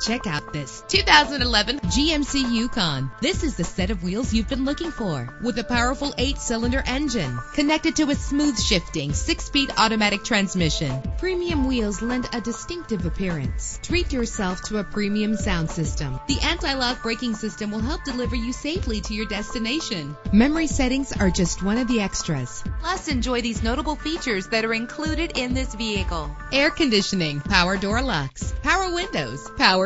Check out this 2011 GMC Yukon. This is the set of wheels you've been looking for with a powerful eight cylinder engine connected to a smooth shifting six speed automatic transmission. Premium wheels lend a distinctive appearance. Treat yourself to a premium sound system. The anti lock braking system will help deliver you safely to your destination. Memory settings are just one of the extras. Plus, enjoy these notable features that are included in this vehicle air conditioning, power door locks, power windows, power